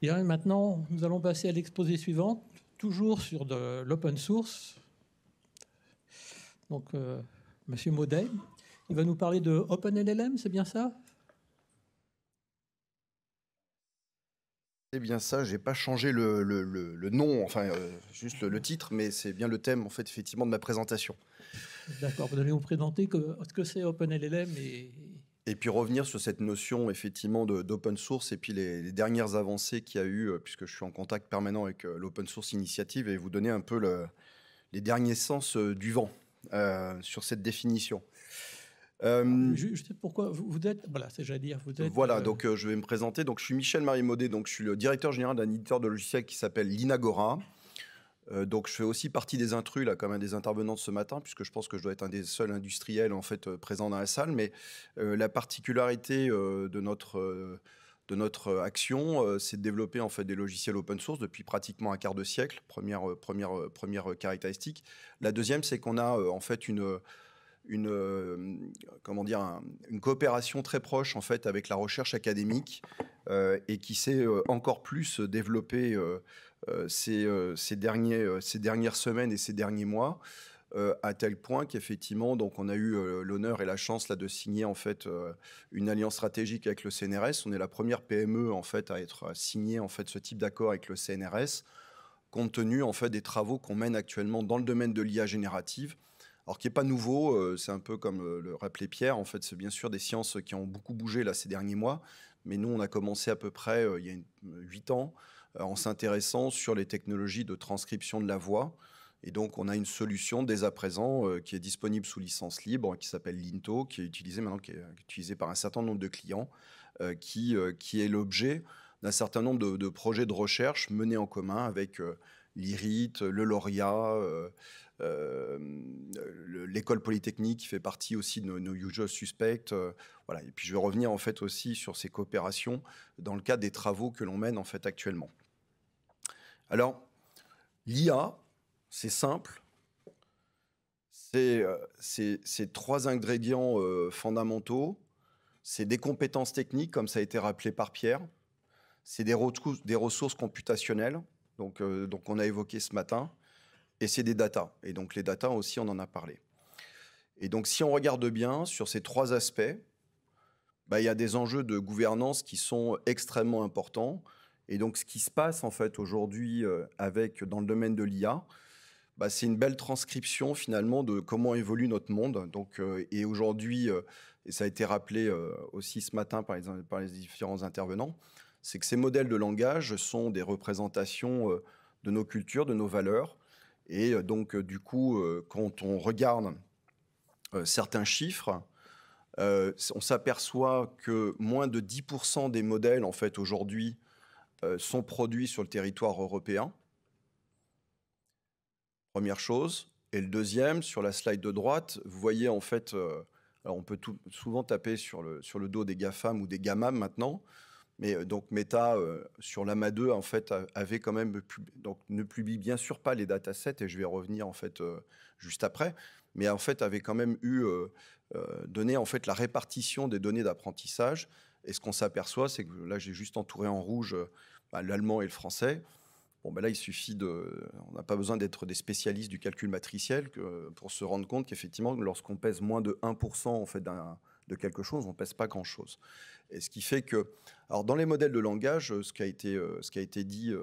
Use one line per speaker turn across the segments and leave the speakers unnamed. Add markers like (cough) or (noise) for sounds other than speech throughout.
Bien, maintenant, nous allons passer à l'exposé suivante, toujours sur de l'open source. Donc, euh, Monsieur Maudet, il va nous parler de OpenLLM, c'est bien ça?
C'est bien ça, j'ai pas changé le, le- le- le nom, enfin euh, juste le, titre, mais c'est bien le thème en fait effectivement de ma présentation.
D'accord, vous allez vous présenter que, ce que c'est OpenLLM et
Et puis revenir sur cette notion effectivement d'open source et puis les, les dernières avancées qu'il y a eu, euh, puisque je suis en contact permanent avec euh, l'Open Source Initiative, et vous donner un peu le- les derniers sens euh, du vent euh, sur cette définition. Euh,
ju- juste pourquoi vous, vous êtes, voilà, c'est j'allais dire, vous êtes.
Voilà,
euh,
donc je vais me présenter. Donc je suis Michel Marie Maudet, donc je suis le directeur général d'un éditeur de logiciels qui s'appelle l'Inagora. Euh, donc je fais aussi partie des intrus là, comme un des intervenants de ce matin, puisque je pense que je dois être un des seuls industriels en fait euh, présents dans la salle. Mais euh, la particularité de notre de notre action, c'est de développer en fait des logiciels open source depuis pratiquement un quart de siècle. Première première première caractéristique. La deuxième, c'est qu'on a en fait une une, comment dire, un- une coopération très proche en fait avec la recherche académique et qui s'est encore plus développée ces, euh, ces, derniers, euh, ces dernières semaines et ces derniers mois. euh, à tel point qu'effectivement, donc on a eu euh, l'honneur et la chance là de signer en fait euh, une alliance stratégique avec le CNRS. On est la première PME en fait à être à signer en fait ce type d'accord avec le CNRS, compte tenu en fait des travaux qu'on mène actuellement dans le domaine de l'IA générative alors qui n'est pas nouveau, euh, c'est un peu comme euh, le rappelait Pierre, en fait c'est bien sûr des sciences qui ont beaucoup bougé là ces derniers mois, mais nous on a commencé à peu près euh, il y a huit ans euh, en s'intéressant sur les technologies de transcription de la voix. Et donc on a une solution dès à présent euh, qui est disponible sous licence libre, qui s'appelle Linto, qui est utilisée maintenant, qui est utilisée par un certain nombre de clients, euh, qui, euh, qui est l'objet d'un certain nombre de, projets de recherche menés en commun avec euh, l'IRIT, le Lauria, euh, euh, l'école polytechnique fait partie aussi de nos, nos suspects. euh, voilà. Et puis je vais revenir en fait aussi sur ces coopérations dans le cadre des travaux que l'on mène en fait actuellement. Alors, l'IA, c'est simple. C'est euh, trois ingrédients euh, fondamentaux. C'est des compétences techniques, comme ça a été rappelé par Pierre. C'est des, ressources computationnelles, donc, on a évoqué ce matin et c'est des datas. Et donc les datas aussi, on en a parlé. Et donc si on regarde bien sur ces trois aspects, bah, il y a des enjeux de gouvernance qui sont extrêmement importants. Et donc ce qui se passe en fait aujourd'hui euh, avec dans le domaine de l'IA, bah, c'est une belle transcription finalement de comment évolue notre monde. Donc, euh, et aujourd'hui, euh, et ça a été rappelé aussi ce matin par les, différents intervenants, c'est que ces modèles de langage sont des représentations de nos cultures, de nos valeurs. Et donc, du coup, quand on regarde certains chiffres, euh, on s'aperçoit que moins de 10% des modèles, en fait, aujourd'hui, euh, sont produits sur le territoire européen. Première chose. Et le deuxième, sur la slide de droite, vous voyez en fait, euh, alors on peut souvent taper sur le, sur le dos des GAFAM ou des GAMAM maintenant, mais euh, donc Meta, euh, sur l'AMA 2, en fait, avait quand même, donc ne publie bien sûr pas les datasets, et je vais revenir en fait euh, juste après, mais en fait avait quand même eu euh, euh, donné en fait la répartition des données d'apprentissage. Et ce qu'on s'aperçoit, c'est que là j'ai juste entouré en rouge euh, bah, l'allemand et le français. Bon, ben là, il suffit de. On n'a pas besoin d'être des spécialistes du calcul matriciel pour se rendre compte qu'effectivement, lorsqu'on pèse moins de 1% en fait, de quelque chose, on ne pèse pas grand-chose. Et ce qui fait que. Alors, dans les modèles de langage, ce qui a été, ce qui a été dit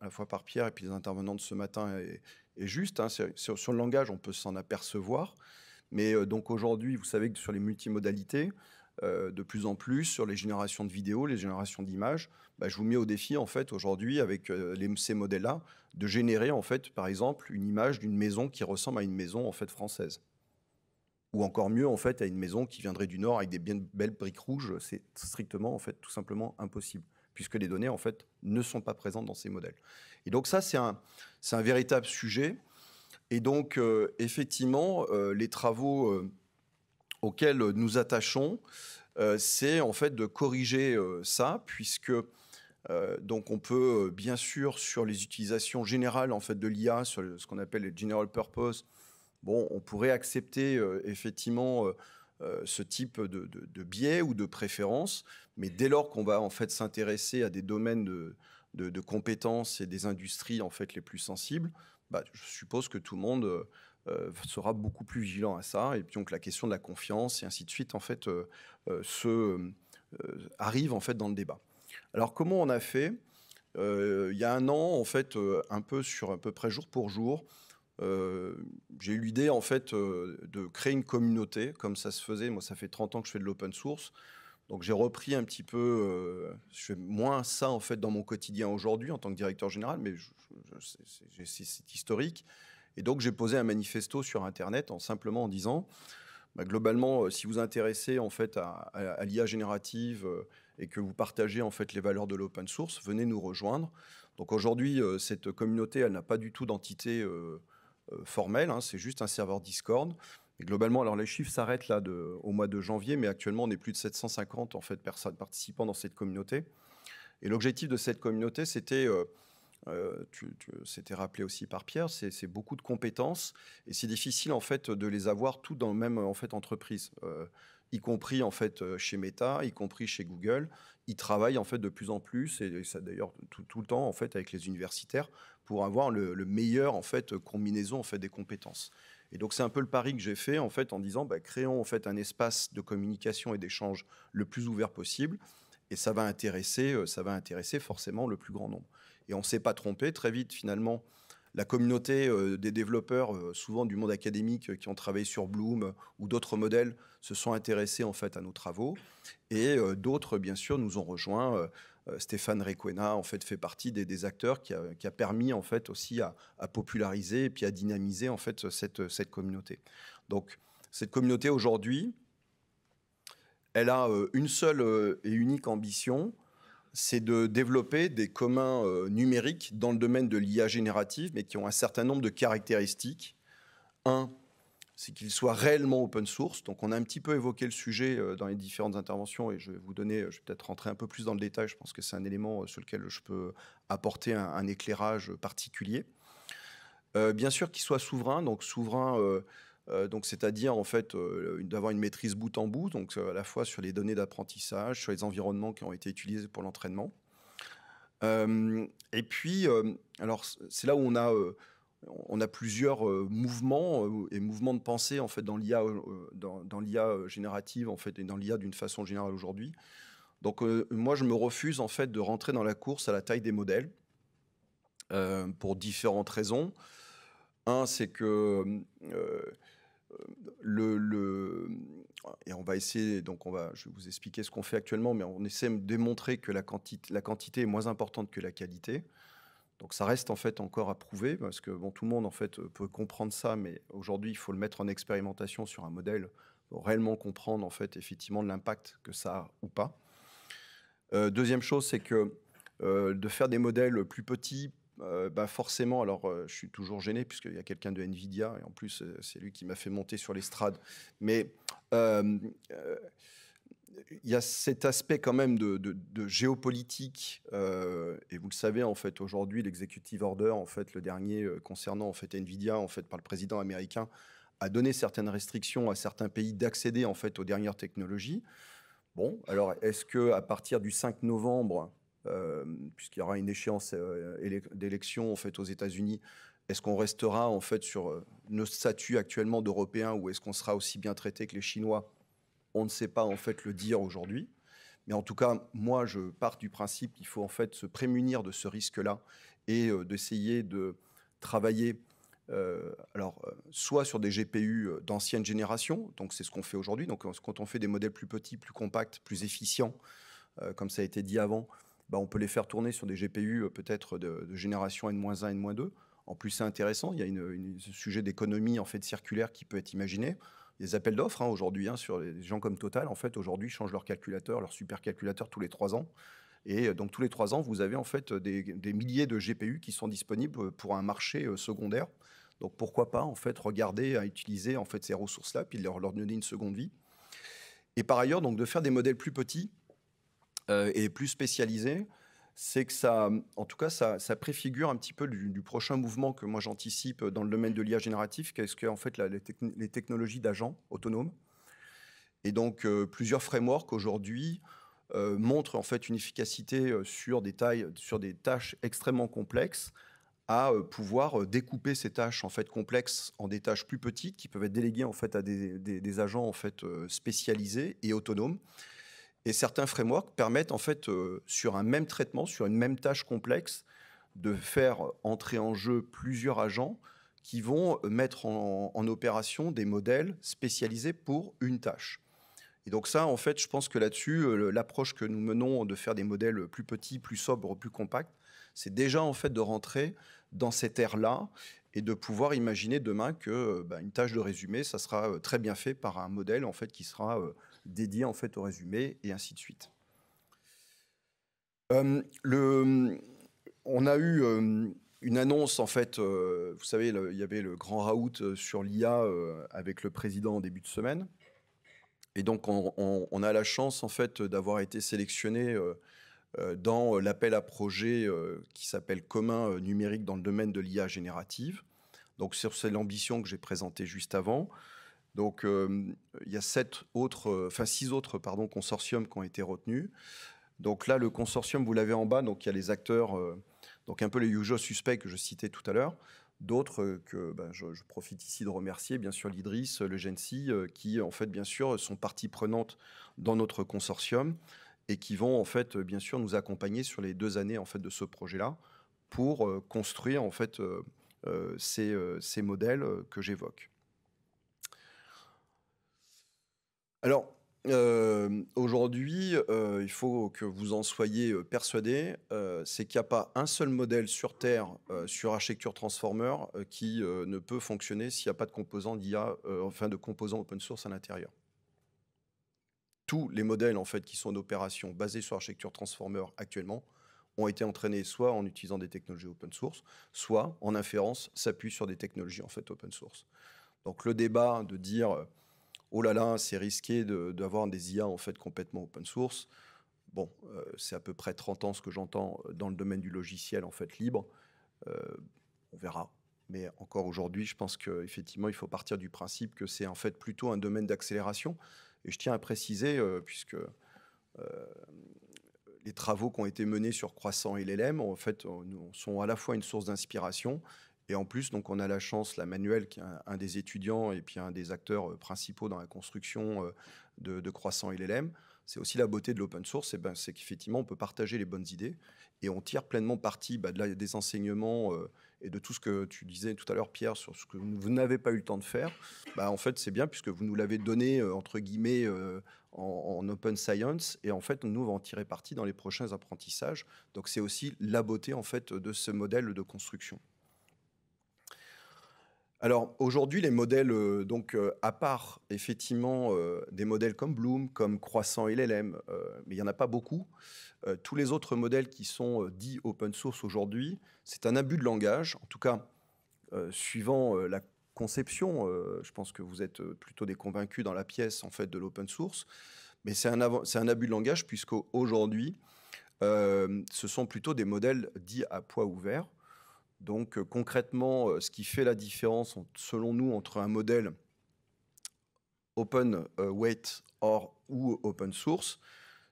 à la fois par Pierre et puis les intervenants de ce matin est juste. hein. Sur, le langage, on peut s'en apercevoir. Mais euh, donc aujourd'hui, vous savez que sur les multimodalités, euh, de plus en plus, sur les générations de vidéos, les générations d'images, bah, je vous mets au défi, en fait, aujourd'hui, avec euh, ces modèles-là, de générer, en fait, par exemple, une image d'une maison qui ressemble à une maison, en fait, française. Ou encore mieux, en fait, à une maison qui viendrait du Nord avec des bien belles briques rouges. C'est strictement, en fait, tout simplement impossible, puisque les données, en fait, ne sont pas présentes dans ces modèles. Et donc ça, c'est un, un véritable sujet. Et donc, euh, effectivement, euh, les travaux euh, auxquels nous attachons, c'est en fait de corriger ça, puisque donc on peut bien sûr sur les utilisations générales en fait de l'IA, sur ce qu'on appelle les general purpose, bon, on pourrait accepter effectivement ce type de- de biais ou de préférence, mais dès lors qu'on va en fait s'intéresser à des domaines de, compétences et des industries en fait les plus sensibles, bah, je suppose que tout le monde sera beaucoup plus vigilant à ça. Et puis donc la question de la confiance et ainsi de suite en fait se arrive en fait dans le débat. Alors comment on a fait? Il y a un an en fait un peu sur à peu près jour pour jour euh, j'ai eu l'idée en fait euh, de créer une communauté comme ça se faisait. Moi, ça fait 30 ans que je fais de l'open source. Donc j'ai repris un petit peu, euh, je fais moins ça en fait dans mon quotidien aujourd'hui en tant que directeur général, mais c'est historique. Et donc j'ai posé un manifesto sur Internet en simplement en disant, bah, globalement, si vous intéressez en fait à, l'IA générative et que vous partagez en fait les valeurs de l'open source, venez nous rejoindre. Donc aujourd'hui, cette communauté, elle n'a pas du tout d'entité euh, formel, hein, c'est juste un serveur Discord. Globalement, alors les chiffres s'arrêtent là au mois de janvier, mais actuellement on est plus de 750 en fait personnes participant dans cette communauté. Et l'objectif de cette communauté, c'était, euh, euh c'était rappelé aussi par Pierre, c'est beaucoup de compétences et c'est difficile en fait de les avoir toutes dans la même en fait entreprise, euh, y compris en fait chez Meta, y compris chez Google. Ils travaillent en fait de plus en plus et ça d'ailleurs tout, le temps en fait avec les universitaires pour avoir le, meilleur en fait combinaison en fait des compétences. Et donc c'est un peu le pari que j'ai fait en fait en disant bah, créons en fait un espace de communication et d'échange le plus ouvert possible et ça va intéresser euh, ça va intéresser forcément le plus grand nombre. Et on s'est pas trompé très vite finalement. La communauté euh, des développeurs, euh, souvent du monde académique, qui ont travaillé sur Bloom ou d'autres modèles, se sont intéressés en fait à nos travaux. Et d'autres, bien sûr, nous ont rejoints euh, Stéphane Requena en fait fait partie des, acteurs qui a, permis en fait aussi à, populariser et puis à dynamiser en fait cette, cette communauté. Donc cette communauté aujourd'hui, elle a euh, une seule euh, et unique ambition, c'est de développer des communs numériques dans le domaine de l'IA générative, mais qui ont un certain nombre de caractéristiques. Un, c'est qu'il soit réellement open source. Donc on a un petit peu évoqué le sujet euh, dans les différentes interventions et je vais vous donner, je vais peut-être rentrer un peu plus dans le détail, je pense que c'est un élément euh, sur lequel je peux apporter un, éclairage particulier. Euh, bien sûr qu'il soit souverain, donc souverain, donc c'est-à-dire en fait d'avoir une maîtrise bout en bout, donc à la fois sur les données d'apprentissage, sur les environnements qui ont été utilisés pour l'entraînement. et puis, alors c'est là où on a on a plusieurs euh, mouvements euh, et mouvements de pensée en fait dans l'IA euh, dans, l'IA générative en fait et dans l'IA d'une façon générale aujourd'hui. Donc moi je me refuse en fait de rentrer dans la course à la taille des modèles pour différentes raisons. Un c'est que le, et on va essayer donc on va je vais vous expliquer ce qu'on fait actuellement mais on essaie de démontrer que la quantité la quantité est moins importante que la qualité. Donc ça reste en fait encore à prouver parce que bon, tout le monde en fait peut comprendre ça, mais aujourd'hui il faut le mettre en expérimentation sur un modèle pour réellement comprendre en fait effectivement l'impact que ça a ou pas. Euh, deuxième chose, c'est que euh, de faire des modèles plus petits, euh, bah forcément, alors je suis toujours gêné puisqu'il y a quelqu'un de Nvidia et en plus c'est lui qui m'a fait monter sur l'estrade, mais il y a cet aspect quand même de, géopolitique, euh, et vous le savez en fait aujourd'hui, l'executive order, en fait le dernier euh, concernant en fait Nvidia, en fait par le président américain, a donné certaines restrictions à certains pays d'accéder en fait aux dernières technologies. Bon, alors est-ce que à partir du 5 novembre, euh, puisqu'il y aura une échéance d'élection en fait aux États-Unis, est-ce qu'on restera en fait sur nos statuts actuellement d'Européens ou est-ce qu'on sera aussi bien traité que les Chinois? On ne sait pas en fait le dire aujourd'hui. Mais en tout cas, moi, je pars du principe qu'il faut en fait se prémunir de ce risque-là et euh, d'essayer de travailler, euh, alors euh, soit sur des GPU d'ancienne génération, donc c'est ce qu'on fait aujourd'hui. Donc quand on fait des modèles plus petits, plus compacts, plus efficients, comme ça a été dit avant, bah, on peut les faire tourner sur des GPU peut-être de, génération N-1, N-2. En plus, c'est intéressant. Il y a un sujet d'économie en fait circulaire qui peut être imaginé des appels d'offres hein, aujourd'hui hein, sur les gens comme Total. En fait, aujourd'hui, changent leur calculateur, leur supercalculateur tous les trois ans. Et euh, donc tous les trois ans, vous avez en fait des, milliers de GPU qui sont disponibles pour un marché euh, secondaire. Donc pourquoi pas en fait regarder à utiliser en fait ces ressources-là, puis leur, leur donner une seconde vie. Et par ailleurs, donc de faire des modèles plus petits euh, et plus spécialisés, c'est que ça, en tout cas, ça, préfigure un petit peu du, prochain mouvement que moi j'anticipe dans le domaine de l'IA génératif, qu'est-ce que en fait les, technologies d'agents autonomes. Et donc euh, plusieurs frameworks aujourd'hui montre en fait une efficacité sur des tailles, sur des tâches extrêmement complexes, à pouvoir découper ces tâches en fait complexes en des tâches plus petites qui peuvent être déléguées en fait à des, des agents en fait spécialisés et autonomes. Et certains frameworks permettent en fait sur un même traitement, sur une même tâche complexe, de faire entrer en jeu plusieurs agents qui vont mettre en, opération des modèles spécialisés pour une tâche. Et donc ça, en fait, je pense que là-dessus, euh, l'approche que nous menons de faire des modèles plus petits, plus sobres, plus compacts, c'est déjà en fait de rentrer dans cette ère-là et de pouvoir imaginer demain que euh, bah, une tâche de résumé, ça sera euh, très bien fait par un modèle en fait qui sera dédié en fait au résumé et ainsi de suite. le, on a eu euh, une annonce, en fait, euh, vous savez, il y avait le grand raout euh, sur l'IA avec le président en début de semaine. Et donc, on, a la chance, en fait, d'avoir été sélectionné dans l'appel à projet qui s'appelle Commun numérique dans le domaine de l'IA générative. Donc, c'est l'ambition que j'ai présentée juste avant. Donc, il y a sept autres, enfin six autres, pardon, consortiums qui ont été retenus. Donc là, le consortium, vous l'avez en bas. Donc, il y a les acteurs donc un peu les usual suspects que je citais tout à l'heure. D'autres euh, que ben, je, profite ici de remercier, bien sûr l'IDRIS, le GENSI, euh, qui en fait bien sûr sont partie prenante dans notre consortium et qui vont en fait bien sûr nous accompagner sur les deux années en fait de ce projet-là pour euh, construire en fait ces modèles que j'évoque. Alors, euh, aujourd'hui, euh, il faut que vous en soyez euh, persuadés, c'est qu'il n'y a pas un seul modèle sur Terre, sur architecture transformer, qui ne peut fonctionner s'il n'y a pas de composants d'IA, enfin de composants open source à l'intérieur. Tous les modèles en fait qui sont en opération basés sur architecture transformer actuellement ont été entraînés soit en utilisant des technologies open source, soit en inférence s'appuient sur des technologies en fait open source. Donc le débat de dire oh là là, c'est risqué d'avoir des IA en fait complètement open source. Bon, euh, c'est à peu près 30 ans ce que j'entends dans le domaine du logiciel en fait libre. Euh, on verra. Mais encore aujourd'hui, je pense qu'effectivement, il faut partir du principe que c'est en fait plutôt un domaine d'accélération. Et je tiens à préciser, euh, puisque les travaux qui ont été menés sur Croissant et l'LM, en fait, sont à la fois une source d'inspiration et en plus, donc, on a la chance, la Manuel, qui est un, des étudiants et puis un des acteurs euh, principaux dans la construction euh, de, Croissant LLM, c'est aussi la beauté de l'open source, ben, c'est qu'effectivement, on peut partager les bonnes idées et on tire pleinement parti bah, de des enseignements euh, et de tout ce que tu disais tout à l'heure, Pierre, sur ce que vous n'avez pas eu le temps de faire. Bah, en fait, c'est bien puisque vous nous l'avez donné, entre guillemets, en, en, open science et en fait, nous, on va en tirer parti dans les prochains apprentissages. Donc, c'est aussi la beauté, en fait, de ce modèle de construction. Alors aujourd'hui, les modèles, euh, donc euh, à part effectivement euh, des modèles comme Bloom, comme Croissant et LLM, mais il n'y en a pas beaucoup, tous les autres modèles qui sont dits open source aujourd'hui, c'est un abus de langage, en tout cas suivant la conception, je pense que vous êtes plutôt des convaincus dans la pièce en fait de l'open source, mais c'est un, un, abus de langage puisqu'aujourd'hui, ce sont plutôt des modèles dits à poids ouvert donc euh, concrètement, euh, ce qui fait la différence, selon nous, entre un modèle open euh, weight ou open source,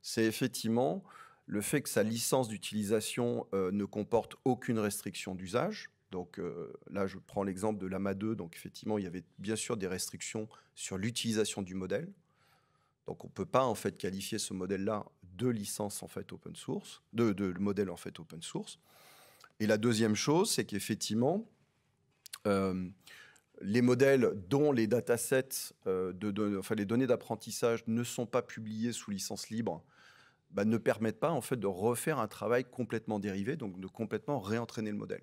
c'est effectivement le fait que sa licence d'utilisation ne comporte aucune restriction d'usage. Donc là, je prends l'exemple de l'AMA 2. Donc effectivement, il y avait bien sûr des restrictions sur l'utilisation du modèle. Donc on ne peut pas en fait qualifier ce modèle-là de licence en fait open source, de, de modèle en fait open source. Et la deuxième chose, c'est qu'effectivement, euh, les modèles dont les datasets, euh, enfin les données d'apprentissage ne sont pas publiées sous licence libre, bah, ne permettent pas en fait de refaire un travail complètement dérivé, donc de complètement réentraîner le modèle.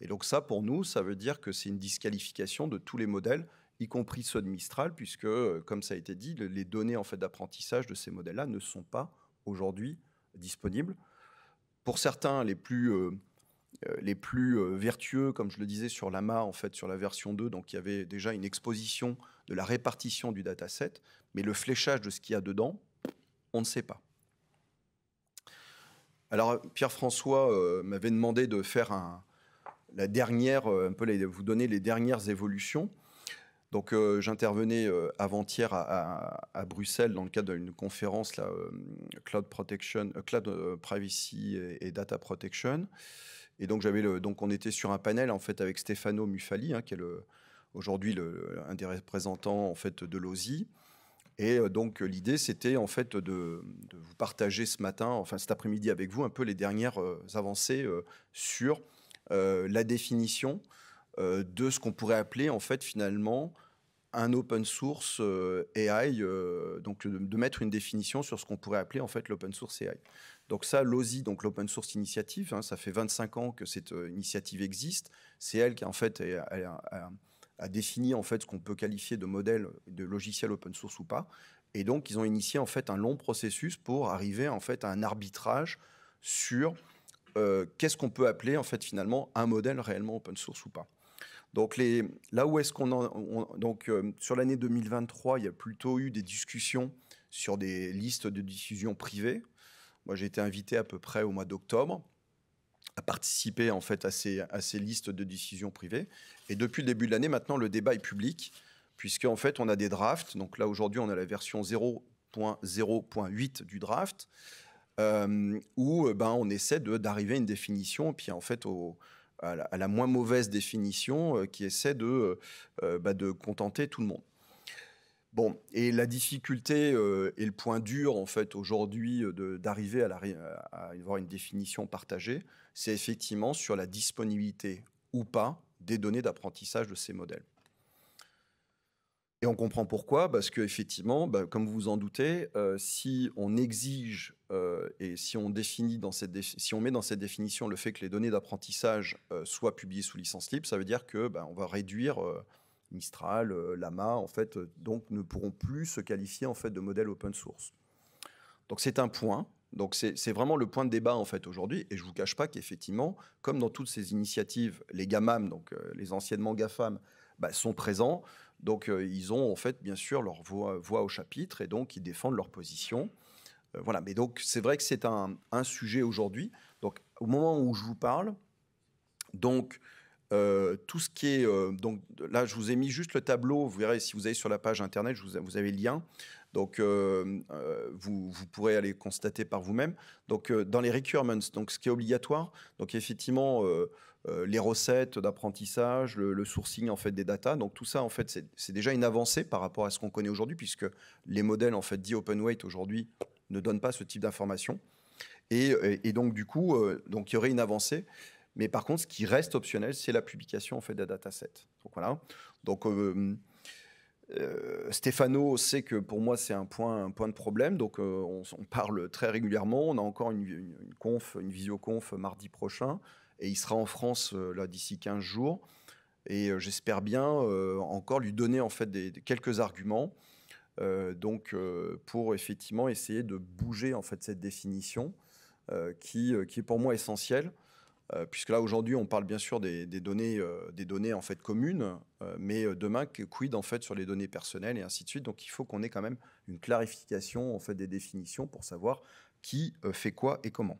Et donc ça, pour nous, ça veut dire que c'est une disqualification de tous les modèles, y compris ceux de Mistral, puisque, euh, comme ça a été dit, les données en fait d'apprentissage de ces modèles-là ne sont pas aujourd'hui disponibles. Pour certains, les plus les plus euh, vertueux, comme je le disais sur l'AMA, en fait, sur la version 2, donc il y avait déjà une exposition de la répartition du dataset, mais le fléchage de ce qu'il y a dedans, on ne sait pas. Alors, Pierre-François euh, m'avait demandé de faire un, la dernière, un peu vous donner les dernières évolutions. Donc j'intervenais avant-hier à, Bruxelles dans le cadre d'une conférence là, Cloud Protection, Cloud Privacy et, Data Protection. Et donc on était sur un panel en fait avec Stefano Mufali, hein, qui est aujourd'hui un des représentants en fait de l'OSI. Et donc l'idée c'était en fait de, vous partager ce matin, enfin cet après-midi avec vous un peu les dernières avancées sur la définition de ce qu'on pourrait appeler en fait finalement un open source euh, AI, euh, donc de, mettre une définition sur ce qu'on pourrait appeler en fait l'open source AI. Donc ça, l'OSI, donc l'Open Source Initiative, hein, ça fait 25 ans que cette euh, initiative existe. C'est elle qui en fait a, défini en fait ce qu'on peut qualifier de modèle de logiciel open source ou pas. Et donc ils ont initié en fait un long processus pour arriver en fait à un arbitrage sur qu'est-ce qu'on peut appeler en fait finalement un modèle réellement open source ou pas. Donc là où est-ce qu'on donc euh, sur l'année 2023, il y a plutôt eu des discussions sur des listes de diffusion privées. Moi, j'ai été invité à peu près au mois d'octobre à participer en fait à ces, listes de diffusion privées. Et depuis le début de l'année, maintenant, le débat est public, puisque en fait, on a des drafts. Donc là, aujourd'hui, on a la version 0.0.8 du draft, euh, où ben, on essaie d'arriver à une définition, puis en fait, à la, moins mauvaise définition euh, qui essaie de, euh, euh, bah, de contenter tout le monde. Bon, et la difficulté et le point dur, en fait, aujourd'hui, d'arriver à, avoir une définition partagée, c'est effectivement sur la disponibilité ou pas des données d'apprentissage de ces modèles. Et on comprend pourquoi, parce qu'effectivement, bah, comme vous vous en doutez, euh, si on exige euh, et si on, définit dans cette si on met dans cette définition le fait que les données d'apprentissage euh, soient publiées sous licence libre, ça veut dire que bah, on va réduire Mistral, Lama, en fait, donc ne pourront plus se qualifier en fait de modèle open source. Donc c'est un point. Donc c'est vraiment le point de débat en fait aujourd'hui. Et je vous cache pas qu'effectivement, comme dans toutes ces initiatives, les GAMAM, donc les anciennement GAFAM, bah, sont présents. Donc euh, ils ont en fait bien sûr leur voix, au chapitre et donc ils défendent leur position. Euh, voilà, mais donc c'est vrai que c'est un, sujet aujourd'hui. Donc au moment où je vous parle, donc euh, tout ce qui est donc là je vous ai mis juste le tableau. Vous verrez si vous allez sur la page internet, vous, avez le lien. Donc, vous, vous, pourrez aller constater par vous-même. Donc, dans les requirements, donc ce qui est obligatoire, donc effectivement, euh, les recettes d'apprentissage, le, sourcing en fait des data. Donc tout ça en fait c'est déjà une avancée par rapport à ce qu'on connaît aujourd'hui puisque les modèles en fait dits open weight aujourd'hui ne donnent pas ce type d'informations. Et, donc du coup euh, donc il y aurait une avancée. Mais par contre, ce qui reste optionnel, c'est la publication en fait des datasets. Donc voilà. Donc euh, Stéphano sait que pour moi c'est un point, un point de problème, donc on, parle très régulièrement. On a encore une, conf, une visioconf mardi prochain et il sera en France euh, là d'ici 15 jours. Et euh, j'espère bien euh, encore lui donner en fait des, quelques arguments. donc pour effectivement essayer de bouger en fait cette définition qui, qui est pour moi essentielle puisque là aujourd'hui on parle bien sûr des, données, des données en fait communes, mais demain quid en fait sur les données personnelles et ainsi de suite. Donc il faut qu'on ait quand même une clarification en fait des définitions pour savoir qui fait quoi et comment.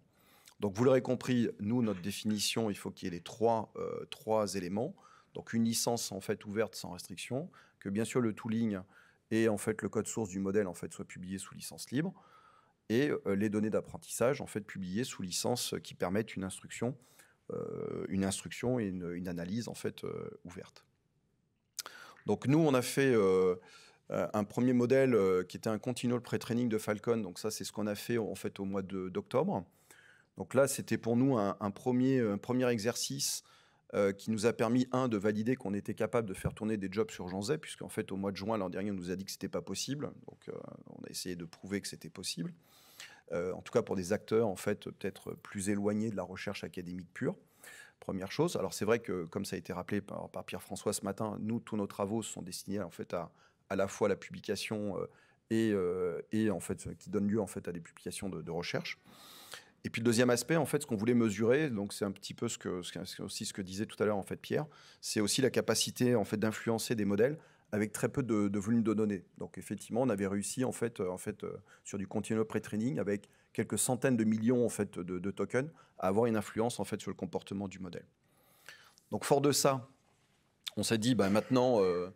Donc vous l'aurez compris, nous, notre définition, il faut qu'il y ait les trois, euh, trois éléments. Donc une licence en fait ouverte sans restriction, que bien sûr le tooling et en fait le code source du modèle en fait soit publié sous licence libre, et euh, les données d'apprentissage en fait publiées sous licence qui permettent une instruction, euh, une instruction et une, analyse en fait ouverte. Donc nous, on a fait un premier modèle qui était un continual pre-training de Falcon. Donc ça, c'est ce qu'on a fait en fait au mois d'octobre. Donc là, c'était pour nous un, premier, premier exercice euh, qui nous a permis, un, de valider qu'on était capable de faire tourner des jobs sur Jean Zay, puisqu'en fait, au mois de juin l'an dernier, on nous a dit que ce n'était pas possible. Donc, euh, on a essayé de prouver que c'était possible. Euh, en tout cas, pour des acteurs, en fait, peut-être plus éloignés de la recherche académique pure. Première chose. Alors, c'est vrai que, comme ça a été rappelé par, Pierre-François ce matin, nous, tous nos travaux sont destinés, en fait, à à la fois la publication et, et, en fait, qui donne lieu, en fait, à des publications de, de recherche. Et puis le deuxième aspect, en fait, ce qu'on voulait mesurer, donc c'est un petit peu ce que, ce, aussi ce que disait tout à l'heure en fait Pierre, c'est aussi la capacité en fait d'influencer des modèles avec très peu de, volume de données. Donc effectivement, on avait réussi en fait, en fait euh, sur du continuous pre-training avec quelques centaines de millions en fait de, tokens à avoir une influence en fait sur le comportement du modèle. Donc fort de ça, on s'est dit, bah, maintenant, euh,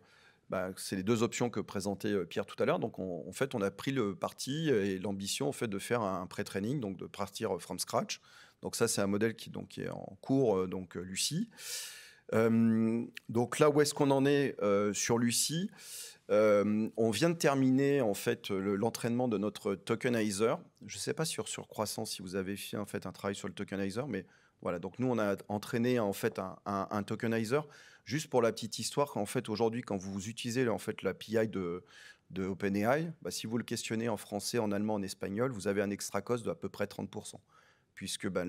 bah, c'est les deux options que présentait Pierre tout à l'heure. Donc, en fait, on a pris le parti et l'ambition en fait, de faire un pré-training, donc de partir from scratch. Donc, ça, c'est un modèle qui, donc, qui est en cours, donc Lucie. Donc, là où est-ce qu'on en est sur Lucie? On vient de terminer en fait l'entraînement de notre tokenizer. Je ne sais pas sur sur Croissance si vous avez fait en fait un travail sur le tokenizer, mais voilà. Donc nous on a entraîné en fait un, tokenizer. Juste pour la petite histoire, en fait aujourd'hui quand vous utilisez en fait de de OpenAI, bah, si vous le questionnez en français, en allemand, en espagnol, vous avez un extra cost de à peu près 30%. Puisque bah,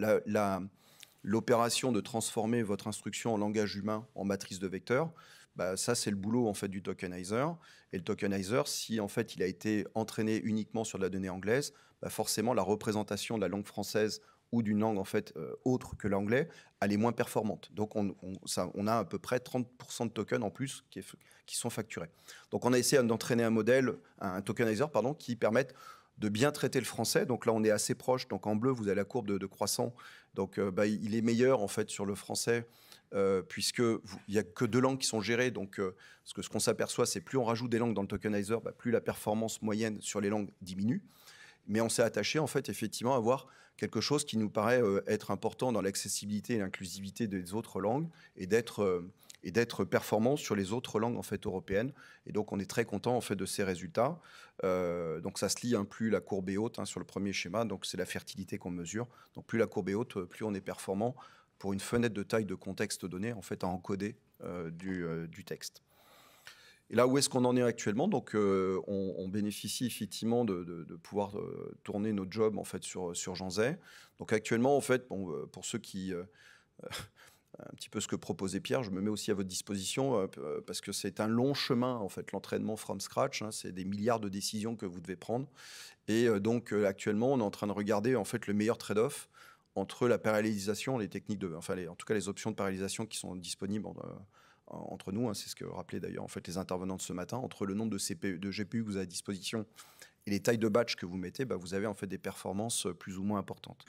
l'opération de transformer votre instruction en langage humain en matrice de vecteurs, bah, ça c'est le boulot en fait du tokenizer. Et le tokenizer, si en fait il a été entraîné uniquement sur de la donnée anglaise, bah, forcément la représentation de la langue française ou d'une langue en fait euh, autre que l'anglais, elle est moins performante. Donc on, a à peu près 30% de tokens en plus qui, qui, sont facturés. Donc on a essayé d'entraîner un modèle, un tokenizer pardon, qui permette de bien traiter le français. Donc là, on est assez proche. Donc en bleu, vous avez la courbe de, croissant. Donc euh, bah, il est meilleur en fait sur le français euh, puisqu'il n'y a que deux langues qui sont gérées. Donc, euh, ce qu'on ce s'aperçoit, c'est plus on rajoute des langues dans le tokenizer, bah, plus la performance moyenne sur les langues diminue. Mais on s'est attaché, en fait, effectivement, à avoir quelque chose qui nous paraît euh, être important dans l'accessibilité et l'inclusivité des autres langues et d'être et d'être performant sur les autres langues en fait européennes. Et donc on est très content en fait de ces résultats. donc ça se lie, hein, plus la courbe est haute hein, sur le premier schéma, donc c'est la fertilité qu'on mesure. Donc plus la courbe est haute, plus on est performant pour une fenêtre de taille de contexte donné, en fait, à encoder euh, euh, du, texte. Et là où est-ce qu'on en est actuellement? Donc, euh, on, bénéficie effectivement de, pouvoir tourner notre job en fait sur sur Zay. Donc actuellement, en fait, bon, pour ceux qui un petit peu ce que proposait Pierre, je me mets aussi à votre disposition parce que c'est un long chemin en fait l'entraînement from scratch. Hein. c'est des milliards de décisions que vous devez prendre. Et donc actuellement, on est en train de regarder en fait le meilleur trade-off entre la parallélisation, les techniques de, enfin, en tout cas les options de parallélisation qui sont disponibles euh, entre nous, hein, c'est ce que rappelaient d'ailleurs en fait les intervenants de ce matin, entre le nombre de CPU, de GPU que vous avez à disposition et les tailles de batch que vous mettez, bah, vous avez en fait des performances euh, plus ou moins importantes.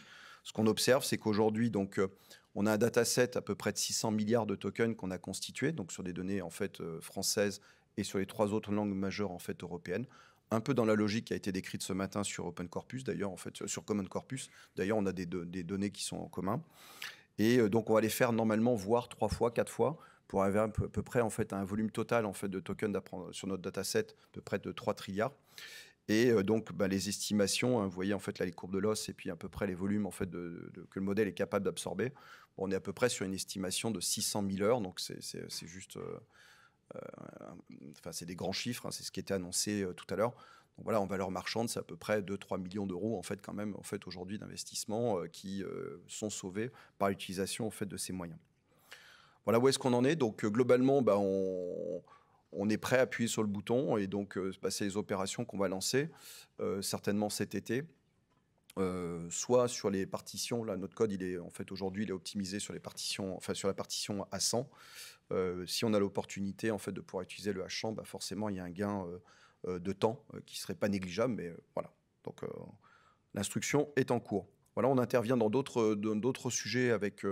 Ce qu'on observe, c'est qu'aujourd'hui, donc, euh, on a un dataset à peu près de 600 milliards de tokens qu'on a constitué, donc sur des données en fait françaises et sur les trois autres langues majeures en fait européennes un peu dans la logique qui a été décrite ce matin sur Open Corpus, d'ailleurs, en fait, sur Common Corpus. D'ailleurs, on a des, données qui sont en commun. Et euh, donc, on va les faire normalement, voire trois fois, quatre fois, pour avoir à peu, près en fait, un volume total en fait, de tokens sur notre dataset, à peu près de 3 trilliards. Et donc, bah, les estimations, hein, vous voyez en fait là les courbes de l'os et puis à peu près les volumes en fait que le modèle est capable d'absorber. on est à peu près sur une estimation de 600 000 heures, donc c'est juste euh, euh, enfin, c'est des grands chiffres, hein, c'est ce qui était annoncé tout à l'heure. Donc voilà, en valeur marchande, c'est à peu près 2-3 millions d'euros en fait quand même en fait aujourd'hui d'investissements qui sont sauvés par l'utilisation en fait de ces moyens. Voilà où est-ce qu'on en est. Donc globalement, bah, on, est prêt à appuyer sur le bouton et donc bah, c'est les opérations qu'on va lancer certainement cet été. soit sur les partitions, là notre code il est en fait aujourd'hui il est optimisé sur les partitions, enfin sur la partition à 100. Euh, si on a l'opportunité en fait de pouvoir utiliser le H100, bah forcément il y a un gain euh, euh, de temps qui serait pas négligeable, mais voilà. Donc l'instruction est en cours. Voilà, on intervient dans d'autres sujets avec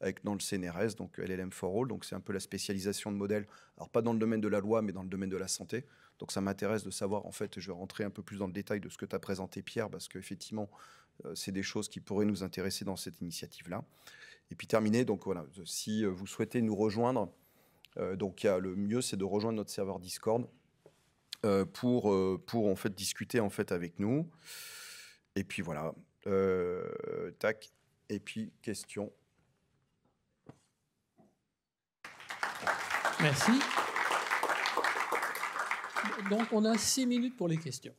avec dans le CNRS, donc LLM for All. Donc c'est un peu la spécialisation de modèles. Alors pas dans le domaine de la loi, mais dans le domaine de la santé. Donc ça m'intéresse de savoir en fait. Je vais rentrer un peu plus dans le détail de ce que tu as présenté Pierre, parce qu'effectivement c'est des choses qui pourraient nous intéresser dans cette initiative là. Et puis terminer, donc voilà, si vous souhaitez nous rejoindre, euh, donc le mieux c'est de rejoindre notre serveur Discord euh, pour, euh, pour en fait discuter en fait avec nous. Et puis voilà, tac. Et puis question.
Merci. Donc on a six minutes pour les questions.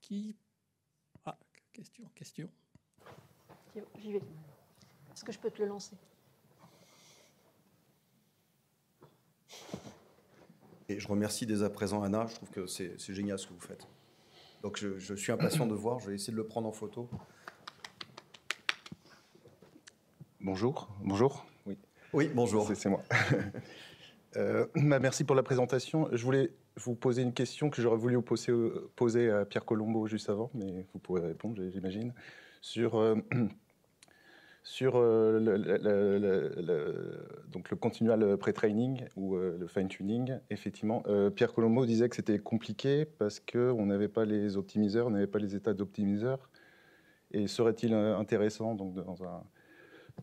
Qui? Ah, question, question.
J'y vais. Est-ce que je peux te le lancer?
Et je remercie dès à présent Anna, je trouve que c'est génial ce que vous faites. Donc je, suis impatient de voir, je vais essayer de le prendre en photo.
Bonjour, bonjour.
Oui, bonjour.
C'est moi. (laughs) Euh, bah, merci pour la présentation. Je voulais vous poser une question que j'aurais voulu poser, poser, à Pierre Colombo juste avant, mais vous pourrez répondre, j'imagine, sur euh, (clears throat) Sur euh, le, le- donc le continual pré-training ou le fine-tuning, effectivement, Pierre Colombo disait que c'était compliqué parce qu'on n'avait pas les optimiseurs, on n'avait pas les états d'optimiseurs. Et serait-il intéressant, donc dans un-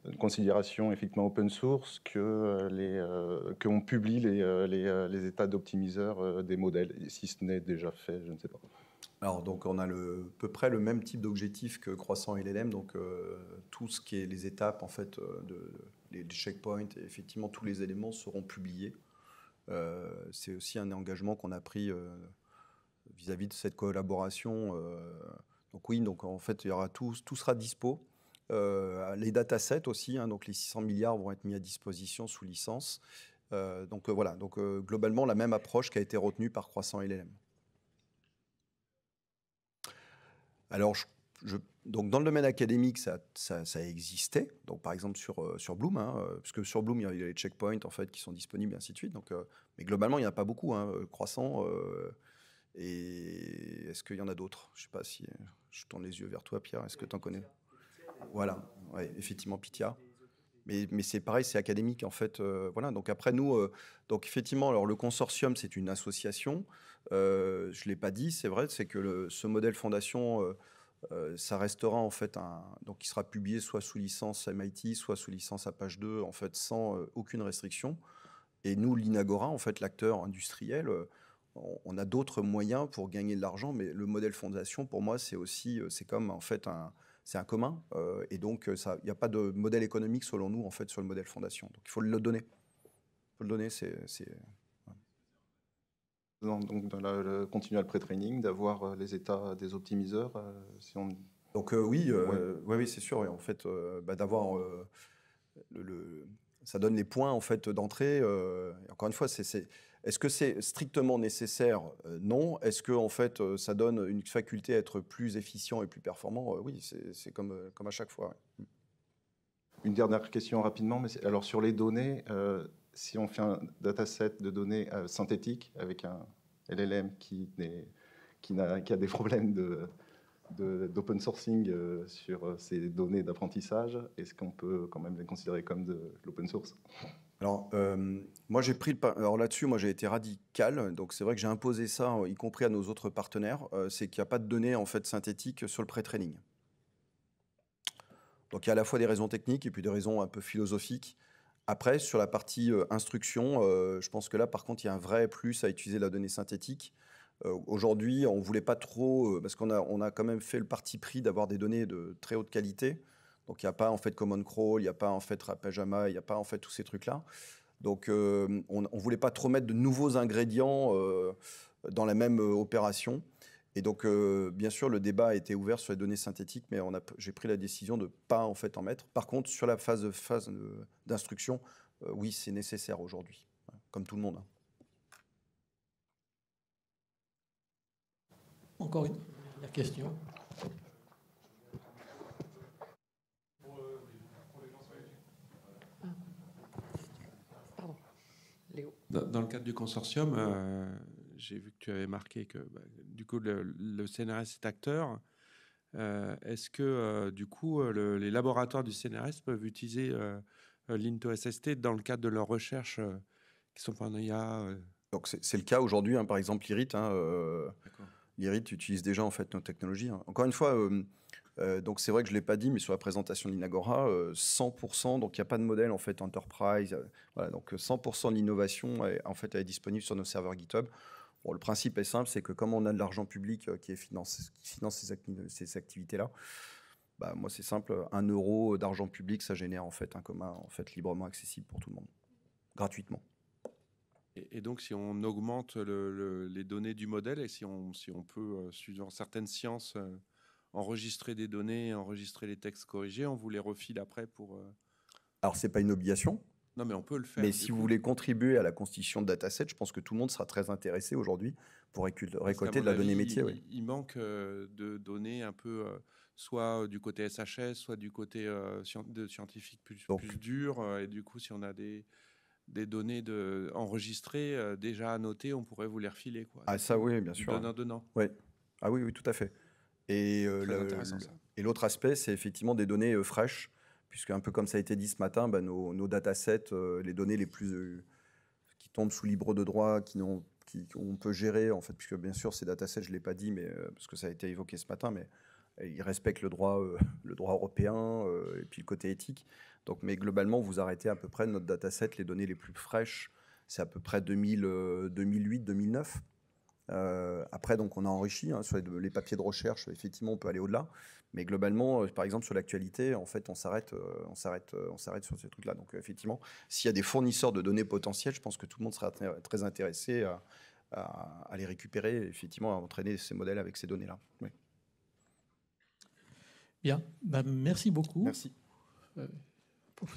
une considération effectivement open source, que euh, les, euh, qu'on publie les, euh, les, états d'optimiseurs euh, des modèles, si ce n'est déjà fait, je ne sais pas.
Alors, donc, on a le, à peu près le même type d'objectif que Croissant et LLM. Donc, euh, tout ce qui est les étapes, en fait, de, les checkpoints, effectivement, tous les éléments seront publiés. C'est aussi un engagement qu'on a pris vis-à-vis de cette collaboration. donc, oui, donc, en fait, il y aura tout, tout sera dispo. Euh, les datasets aussi, hein, donc les 600 milliards vont être mis à disposition sous licence. Euh, donc, euh, voilà, donc, globalement, la même approche qui a été retenue par Croissant et LLM. Alors, donc dans le domaine académique, ça, ça, ça existait. Donc, par exemple sur, sur Bloom, hein, parce sur Bloom, il y a les checkpoints en fait qui sont disponibles, et ainsi de suite. Donc, mais globalement, il n'y en a pas beaucoup. Hein, croissant. et est-ce qu'il y en a d'autres? Je sais pas si je tourne les yeux vers toi, Pierre. Est-ce que tu en connais? Voilà, effectivement, Pythia. Mais, mais c'est pareil, c'est académique en fait. euh, voilà. Donc après nous, euh, donc effectivement, alors le consortium, c'est une association. Euh, je l'ai pas dit, c'est vrai, c'est que ce modèle fondation, euh, ça restera en fait un, donc il sera publié soit sous licence MIT, soit sous licence Apache 2, en fait sans aucune restriction. Et nous, l'Inagora, en fait, l'acteur industriel, on, on a d'autres moyens pour gagner de l'argent, mais le modèle fondation, pour moi, c'est aussi, c'est comme en fait un, c'est un commun, euh, et donc euh, il n'y a pas de modèle économique selon nous en fait sur le modèle fondation. Donc il faut le donner. Il faut le donner, c'est,
donc dans la- le continual pré-training, d'avoir euh, les états des optimiseurs, euh, si on
Donc euh, oui, ouais, oui, c'est sûr. en fait, bah, d'avoir le, le- ça donne les points en fait d'entrée. encore une fois, c'est- est-ce que c'est strictement nécessaire? Euh, Non. Est-ce que en fait, euh, ça donne une faculté à être plus efficient et plus performant? Euh, Oui, c'est, comme à chaque fois. ouais.
Une dernière question rapidement, mais alors sur les données, si on fait un dataset de données euh, synthétiques avec un LLM qui, a des problèmes de, d'open sourcing sur ces données d'apprentissage, est-ce qu'on peut quand même les considérer comme de l'open source?
Alors, euh, moi, j'ai pris Alors là-dessus, moi, j'ai été radical. Donc, c'est vrai que j'ai imposé ça, y compris à nos autres partenaires. euh, c'est qu'il n'y a pas de données en fait synthétiques sur le pré-training. Donc, il y a à la fois des raisons techniques et puis des raisons un peu philosophiques. Après, sur la partie euh, instruction, je pense que là, par contre, il y a un vrai plus à utiliser la donnée synthétique. Aujourd'hui, on voulait pas trop, parce qu'on a, on a quand même fait le parti pris d'avoir des données de très haute qualité. Donc, il n'y a pas en fait Common Crawl, il n'y a pas en fait Rapajama, il n'y a pas en fait tous ces trucs-là. Donc, euh, on ne voulait pas trop mettre de nouveaux ingrédients euh, dans la même euh, opération. Et donc, bien sûr, le débat a été ouvert sur les données synthétiques, mais j'ai pris la décision de ne pas en fait en mettre. Par contre, sur la phase, phase d'instruction, oui, c'est nécessaire aujourd'hui, hein, comme tout le monde. hein.
Encore une question.
Dans, dans le cadre du consortium, euh, j'ai vu que tu avais marqué que bah, du coup le, le CNRS est acteur. Euh, Est-ce que euh, du coup le- les laboratoires du CNRS peuvent utiliser l'INTO-SST dans le cadre de leurs recherches qui sont en IA
Donc, c'est le cas aujourd'hui, hein, par exemple, l'IRIT. hein, L'IRIT utilise déjà en fait nos technologies. hein. Encore une fois, euh, euh, donc c'est vrai que je l'ai pas dit, mais sur la présentation de l'Inagora, euh, 100%, donc il n'y a pas de modèle en fait enterprise. euh, voilà, donc euh, 100% de l'innovation en fait est disponible sur nos serveurs GitHub. Bon, le principe est simple, c'est que comme on a de l'argent public euh, qui, finance ces, acti- ces activités-là, bah, moi c'est simple, un euro d'argent public, ça génère en fait un commun en fait librement accessible pour tout le monde, gratuitement.
et, donc si on augmente le- le- les données du modèle et si on, si on peut, euh, suivant certaines sciences, euh, enregistrer des données, enregistrer les textes corrigés, on vous les refile après pour... euh,
Alors c'est pas une obligation,
Non mais on peut le faire.
Mais si
coup.
vous voulez contribuer à la constitution de datasets, je pense que tout le monde sera très intéressé aujourd'hui pour récolter de la donnée métier.
Il,
oui.
il manque euh, de données un peu, euh, soit du côté SHS, soit du côté euh, de scientifique plus,
Donc-
plus dur. et du coup, si on a des, des données de, enregistrées, déjà annotées, on pourrait vous les refiler. Quoi.
Ah ça oui, bien sûr.
Donnant-donnant.
Ah oui, oui, tout à fait. Et euh, et l'autre aspect, c'est effectivement des données euh, fraîches, puisque un peu comme ça a été dit ce matin, bah, nos, nos datasets, euh, les données les plus qui tombent sous libre de droit, qui n'ont qu'on peut gérer, en fait, puisque bien sûr, ces datasets, je ne l'ai pas dit, mais, euh, parce que ça a été évoqué ce matin, mais ils respectent le droit, euh, le droit européen euh, et puis le côté éthique. Donc, mais globalement, vous arrêtez à peu près notre dataset, les données les plus fraîches, c'est à peu près 2000, euh, 2008, 2009. Euh, après, donc, on a enrichi hein, sur les, les papiers de recherche. Effectivement, on peut aller au-delà. Mais globalement, euh, par exemple, sur l'actualité, en fait, on s'arrête, euh, on s'arrête, on s'arrête sur ces trucs-là. Donc, effectivement, s'il y a des fournisseurs de données potentiels, je pense que tout le monde sera très, très intéressé à, à- à les récupérer, effectivement, à entraîner ces modèles avec ces données-là. Oui.
Bien, Ben, merci beaucoup.
Merci.
Pour-